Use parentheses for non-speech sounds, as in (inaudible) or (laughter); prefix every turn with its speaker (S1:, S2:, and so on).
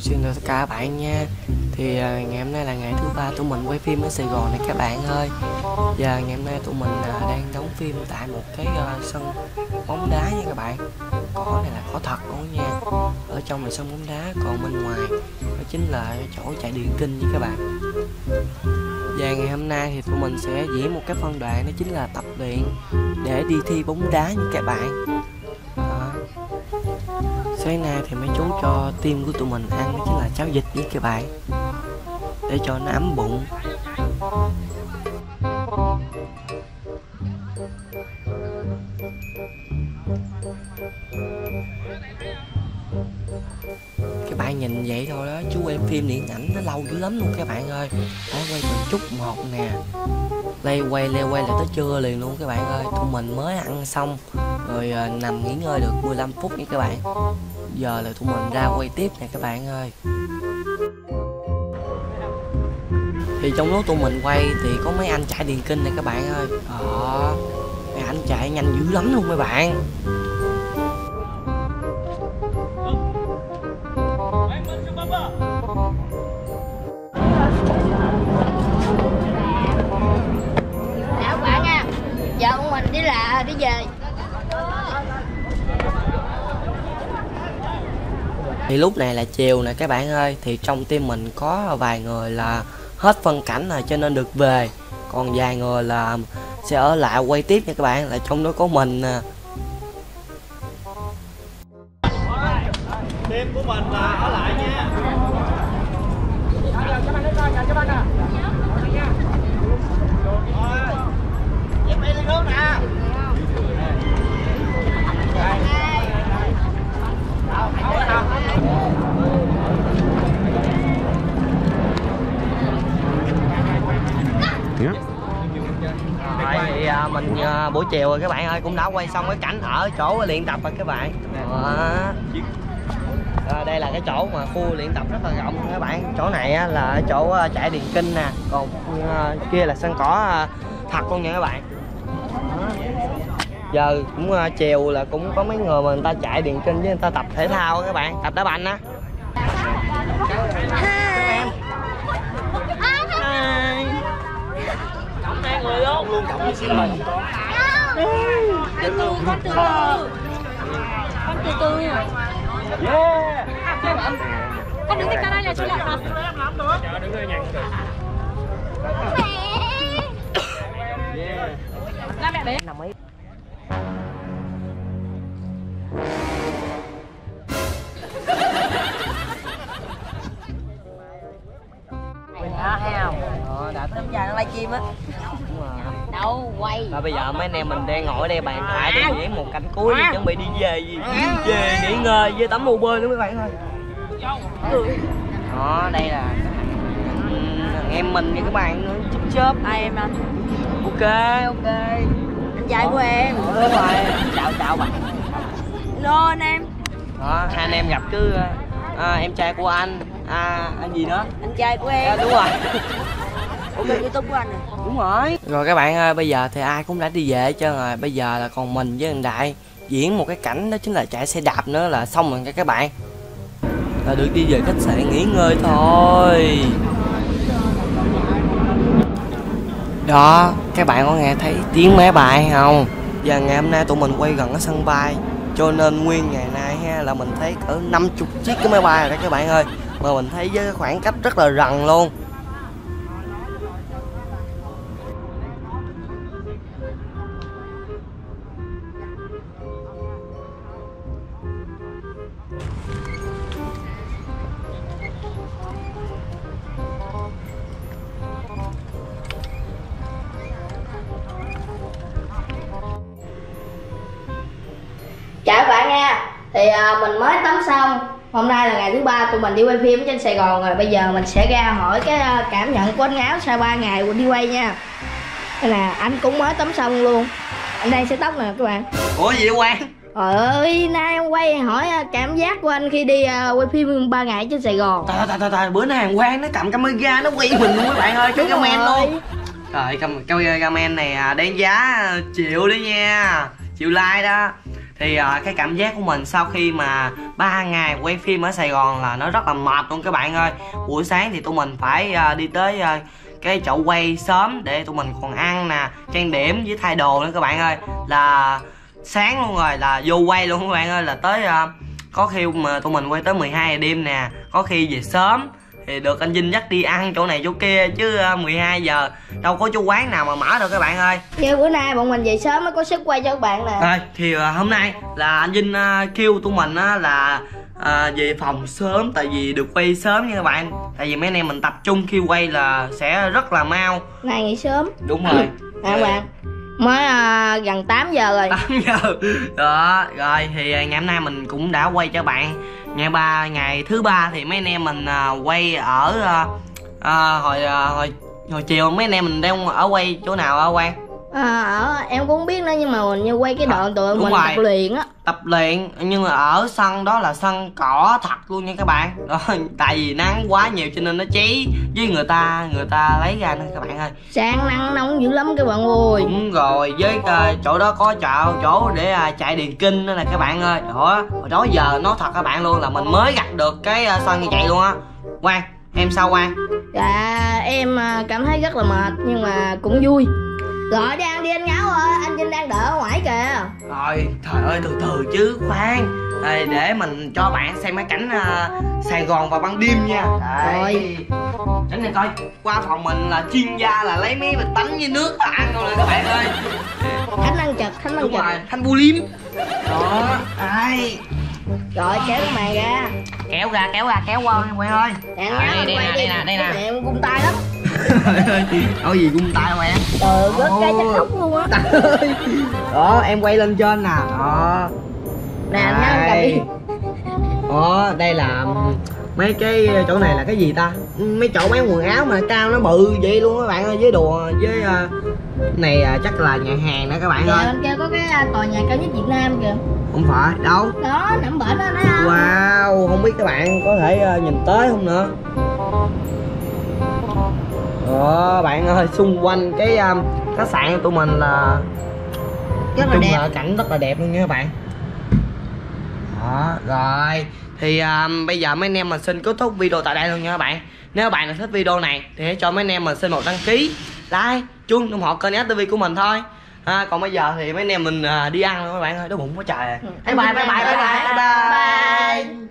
S1: xin chào tất cả các bạn nha. Thì à, ngày hôm nay là ngày thứ ba tụi mình quay phim ở Sài Gòn này các bạn ơi. Và ngày hôm nay tụi mình à, đang đóng phim tại một cái à, sân bóng đá nha các bạn. Có này là có thật luôn nha. Ở trong là sân bóng đá, còn bên ngoài Đó chính là chỗ chạy điện kinh nha các bạn. Và ngày hôm nay thì tụi mình sẽ diễn một cái phân đoạn đó chính là tập luyện để đi thi bóng đá nha các bạn sáng nay thì mấy chú cho tim của tụi mình ăn, đó chính là cháo vịt với các bạn để cho nó ấm bụng. Các bạn nhìn vậy thôi đó, chú quay phim điện ảnh, nó lâu dữ lắm luôn các bạn ơi. Đã quay từng chút một nè. Lay quay, lê quay là tới trưa liền luôn các bạn ơi. Tụi mình mới ăn xong rồi ờ, nằm nghỉ ngơi được 15 phút nha các bạn. Giờ là tụi mình ra quay tiếp nè các bạn ơi. Thì trong lúc tụi mình quay thì có mấy anh chạy điền kinh này các bạn ơi. Đó, mấy anh chạy nhanh dữ lắm luôn mấy bạn. Thì lúc này là chiều nè các bạn ơi, thì trong team mình có vài người là hết phân cảnh rồi cho nên được về còn vài người là sẽ ở lại quay tiếp nha các bạn, là trong đó có mình nè
S2: Team của mình là ở lại nha. Em đi nước nè.
S1: À, buổi chiều rồi các bạn ơi cũng đã quay xong cái cảnh ở chỗ luyện tập rồi các bạn. Đó. À, đây là cái chỗ mà khu luyện tập rất là rộng các bạn. Chỗ này á, là ở chỗ chạy điền kinh nè. Còn à, kia là sân cỏ thật luôn nha các bạn. Giờ cũng chiều là cũng có mấy người mà người ta chạy điền kinh với người ta tập thể thao các bạn. Tập đá banh á. Hai. Người luôn. Luôn cộng với xin mình
S3: từ từ con từ từ Con từ từ
S1: yeah
S3: Con đứng đây là chú lọc lọc Ra mẹ bé
S1: nằm ấy
S4: Đó, thấy không?
S1: Ờ, đã
S4: Tấm dài nó livestream á
S1: đúng rồi
S3: Đâu quay.
S1: Và bây giờ mấy anh em mình đang ngồi ở đây bàn thoại để diễn một cảnh cuối để chuẩn bị đi về gì? Về nghỉ ngơi với tắm bơi nữa mấy bạn ơi? Đó đây là thằng em mình với các bạn chớp chớp.
S4: Hai em anh.
S1: Ok ok.
S4: Anh trai của em.
S1: Đúng rồi. Chào chào bạn.
S4: Hello anh em.
S1: Đó hai anh em gặp chứ à, em trai của anh à, anh gì đó?
S4: Anh trai của
S1: à,
S4: em
S1: đúng rồi
S4: Ủa kênh youtube của anh à
S1: đúng rồi. Rồi các bạn ơi bây giờ thì ai cũng đã đi về hết trơn rồi. Bây giờ là còn mình với thằng đại diễn một cái cảnh đó chính là chạy xe đạp nữa là xong rồi các bạn. Là được đi về khách sạn nghỉ ngơi thôi. Đó các bạn có nghe thấy tiếng máy bay không? Giờ ngày hôm nay tụi mình quay gần ở sân bay cho nên nguyên ngày nay ha là mình thấy cỡ 50 chiếc cái máy bay rồi đó các bạn ơi. Mà mình thấy với khoảng cách rất là gần luôn
S3: Chào các bạn nha. Thì à, mình mới tắm xong. Hôm nay là ngày thứ ba tụi mình đi quay phim trên Sài Gòn rồi. Bây giờ mình sẽ ra hỏi cái à, cảm nhận của anh Áo sau 3 ngày đi quay nha. Đây nè anh cũng mới tắm xong luôn. Anh đang sấy tóc nè các bạn.
S1: Ủa gì quan
S3: Trời ơi nay em quay hỏi à, cảm giác của anh khi đi à, quay phim 3 ngày trên Sài Gòn.
S1: Trời trời trời trời. Bữa nay hàng quang nó cầm camera nó quay mình luôn các bạn ơi. Cái comment luôn. Trời comment này đáng giá triệu đấy nha. Triệu like đó thì à, cái cảm giác của mình sau khi mà ba ngày quay phim ở Sài Gòn là nó rất là mệt luôn các bạn ơi. Buổi sáng thì tụi mình phải à, đi tới à, cái chỗ quay sớm để tụi mình còn ăn nè trang điểm với thay đồ nữa các bạn ơi. Là sáng luôn rồi là vô quay luôn các bạn ơi là tới à, có khi mà tụi mình quay tới 12 giờ đêm nè có khi về sớm thì được anh Vinh dắt đi ăn chỗ này chỗ kia chứ à, 12 giờ. Đâu có chỗ quán nào mà mở đâu các bạn ơi.
S3: Như bữa nay bọn mình về sớm mới có sức quay cho các bạn nè.
S1: Rồi thì à, hôm nay là anh Vinh à, kêu tụi mình á là à, về phòng sớm tại vì được quay sớm nha các bạn. Tại vì mấy anh em mình tập trung khi quay là sẽ rất là mau.
S3: Nay nghỉ sớm.
S1: Đúng rồi.
S3: Nè (laughs) các bạn. Mới à, gần 8 giờ rồi.
S1: 8 giờ. (laughs) Đó rồi thì à, ngày hôm nay mình cũng đã quay cho bạn ngày ba ngày thứ ba thì mấy anh em mình à, quay ở à, à, hồi à, hồi hồi chiều mấy anh em mình đang ở quay chỗ nào ở quan
S3: à, em cũng không biết nữa nhưng mà mình như quay cái đoạn tụi
S1: đúng
S3: mình
S1: rồi.
S3: tập luyện á.
S1: Tập luyện nhưng mà ở sân đó là sân cỏ thật luôn nha các bạn. (laughs) Đó, tại vì nắng quá nhiều cho nên nó cháy với người ta người ta lấy ra nữa các bạn ơi.
S3: Sáng nắng nóng dữ lắm các bạn ơi.
S1: Đúng rồi với ờ, chỗ đó có chợ chỗ để à, chạy điền kinh nữa nè các bạn ơi. Đó hồi đó giờ nói thật các bạn luôn là mình mới gặp được cái à, sân như vậy luôn á. Quang em sao quang?
S3: Dạ em à, cảm thấy rất là mệt nhưng mà cũng vui rồi đi ăn đi anh ngáo ơi anh Vinh đang đợi ở ngoài kìa.
S1: Rồi trời ơi từ từ chứ khoan. Đây, để mình cho bạn xem cái cảnh à, Sài Gòn vào ban đêm nha.
S3: Rồi.
S1: Cảnh này coi. Qua phòng mình là chuyên gia là lấy mấy bịch bánh với nước ăn rồi các bạn ơi.
S3: Khánh ăn chật Khánh ăn
S1: Đúng
S3: chật
S1: rồi, thanh bu liêm. Đó, ai?
S3: Rồi kéo cái màn ra.
S1: Kéo ra, kéo ra, kéo qua quay ơi.
S3: Nè
S1: đây, đây nè, đây nè, đây nè.
S3: Này em gung tay lắm (laughs)
S1: Có gì gung tay không em
S3: trời ơi, cái chắc khóc luôn á.
S1: Đó, em quay lên trên nè. Đó.
S3: Nè anh ngáo cầm đi.
S1: Đó, đây là mấy cái chỗ này là cái gì ta? Mấy chỗ bán quần áo mà cao nó bự vậy luôn các bạn ơi, với đùa với uh, này à, chắc là nhà hàng đó các bạn
S3: Kìa
S1: ơi.
S3: bên kia có cái à, tòa nhà cao nhất Việt Nam kìa.
S1: Không phải, đâu.
S3: Đó nằm bển đó. Không
S1: Wow, không biết các bạn có thể ờ, nhìn tới không nữa. Đó, bạn ơi, xung quanh cái ờ, khách sạn của tụi mình là
S3: Rất là đẹp.
S1: là cảnh rất là đẹp luôn nha các bạn. Đó rồi. Thì à, bây giờ mấy anh em mình xin kết thúc video tại đây luôn nha các bạn. Nếu các bạn nào thích video này thì hãy cho mấy anh em mình xin một đăng ký like chuông ủng hộ kênh STV của mình thôi. À, còn bây giờ thì mấy anh em mình à, đi ăn luôn các bạn ơi. Đói bụng quá trời.
S3: Ừ.
S1: bye bye bye bye bye bye, bye.
S3: bye